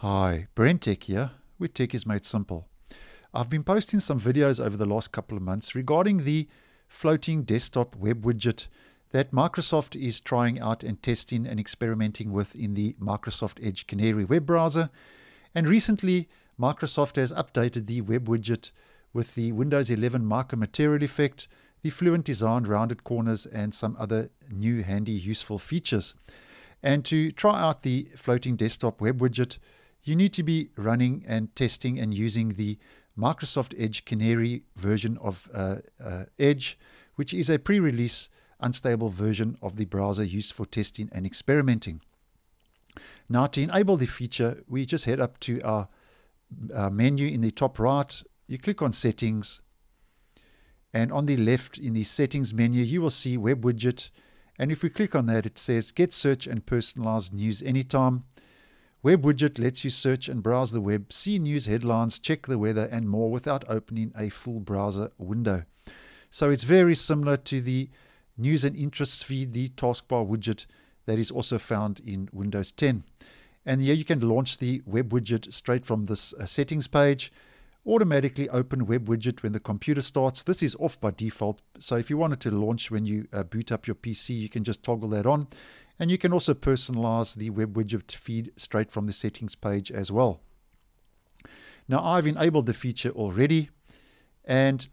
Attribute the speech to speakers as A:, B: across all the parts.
A: Hi, BrenTech here, where tech is made simple. I've been posting some videos over the last couple of months regarding the floating desktop web widget that Microsoft is trying out and testing and experimenting with in the Microsoft Edge Canary web browser. And recently, Microsoft has updated the web widget with the Windows 11 mica material effect, the fluent design, rounded corners, and some other new handy useful features. And to try out the floating desktop web widget, you need to be running and testing and using the Microsoft Edge Canary version of uh, uh, Edge, which is a pre release unstable version of the browser used for testing and experimenting. Now, to enable the feature, we just head up to our, our menu in the top right. You click on Settings, and on the left in the Settings menu, you will see Web Widget. And if we click on that, it says Get Search and Personalized News Anytime. Web Widget lets you search and browse the web, see news headlines, check the weather, and more without opening a full browser window. So it's very similar to the News and Interests feed, the taskbar widget that is also found in Windows 10. And here you can launch the web widget straight from this uh, settings page. Automatically open web widget when the computer starts. This is off by default. So if you wanted to launch when you uh, boot up your PC, you can just toggle that on. And you can also personalize the web widget feed straight from the settings page as well. Now I've enabled the feature already. And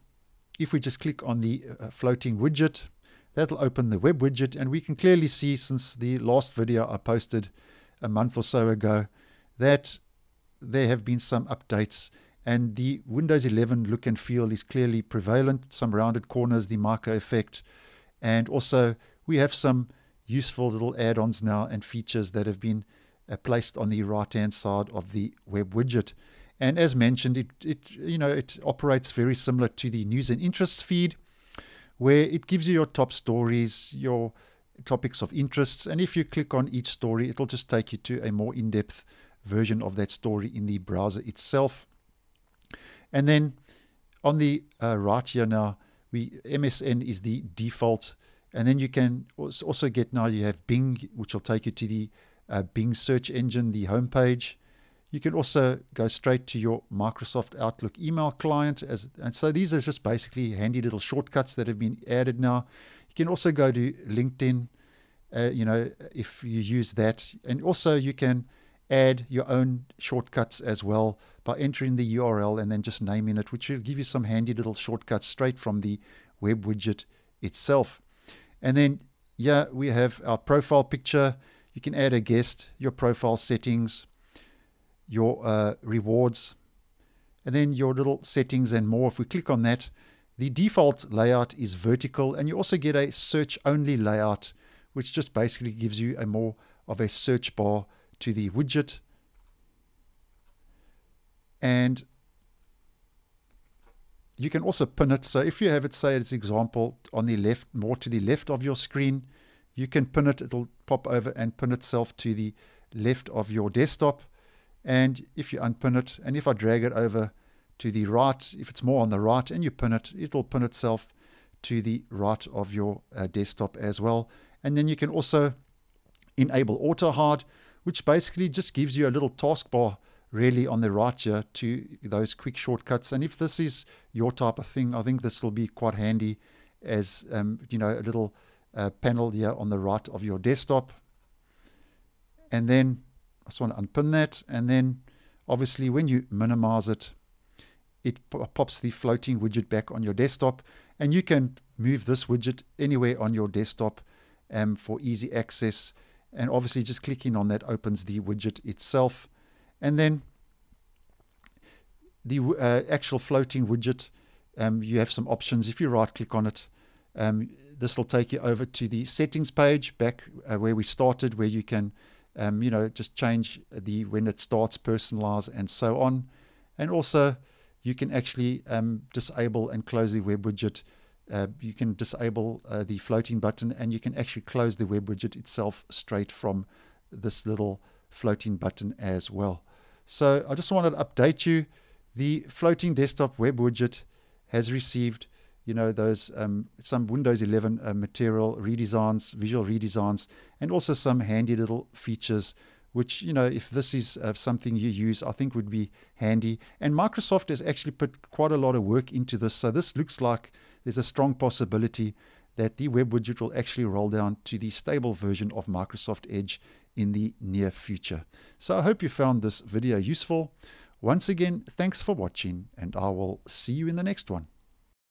A: if we just click on the uh, floating widget, that'll open the web widget. And we can clearly see since the last video I posted a month or so ago that there have been some updates and the Windows 11 look and feel is clearly prevalent. Some rounded corners, the mica effect, and also we have some useful little add-ons now and features that have been uh, placed on the right-hand side of the web widget. And as mentioned, it, it you know it operates very similar to the news and interests feed, where it gives you your top stories, your topics of interests, and if you click on each story, it'll just take you to a more in-depth version of that story in the browser itself. And then on the uh, right here now, we MSN is the default and then you can also get now you have Bing, which will take you to the uh, Bing search engine, the homepage. You can also go straight to your Microsoft Outlook email client. As, and so these are just basically handy little shortcuts that have been added now. You can also go to LinkedIn, uh, you know, if you use that. And also you can add your own shortcuts as well by entering the URL and then just naming it, which will give you some handy little shortcuts straight from the web widget itself. And then, yeah, we have our profile picture. You can add a guest, your profile settings, your uh, rewards, and then your little settings and more. If we click on that, the default layout is vertical, and you also get a search only layout, which just basically gives you a more of a search bar to the widget. And you can also pin it. So if you have it, say, as example, on the left, more to the left of your screen, you can pin it. It'll pop over and pin itself to the left of your desktop. And if you unpin it, and if I drag it over to the right, if it's more on the right and you pin it, it'll pin itself to the right of your uh, desktop as well. And then you can also enable auto hide, which basically just gives you a little taskbar really on the right here to those quick shortcuts. And if this is your type of thing, I think this will be quite handy as um, you know a little uh, panel here on the right of your desktop. And then I just want to unpin that. And then obviously when you minimize it, it pops the floating widget back on your desktop. And you can move this widget anywhere on your desktop um, for easy access. And obviously just clicking on that opens the widget itself. And then the uh, actual floating widget, um, you have some options. If you right click on it, um, this will take you over to the settings page back uh, where we started, where you can, um, you know, just change the when it starts, personalize, and so on. And also, you can actually um, disable and close the web widget. Uh, you can disable uh, the floating button, and you can actually close the web widget itself straight from this little floating button as well. So I just wanted to update you. The floating desktop web widget has received, you know, those um, some Windows 11 uh, material redesigns, visual redesigns, and also some handy little features which, you know, if this is uh, something you use, I think would be handy. And Microsoft has actually put quite a lot of work into this. So this looks like there's a strong possibility that the web widget will actually roll down to the stable version of Microsoft Edge in the near future. So I hope you found this video useful. Once again, thanks for watching, and I will see you in the next one.